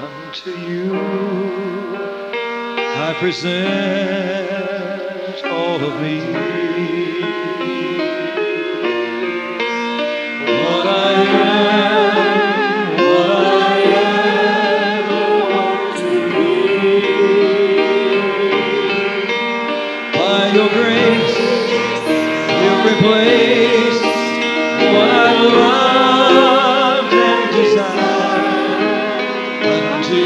Unto you. I present all of me. What I am, what I am, to By your grace, you've replaced what I loved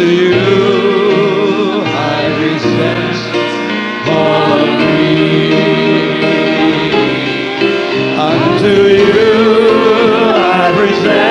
Unto you I present all of. Unto you I present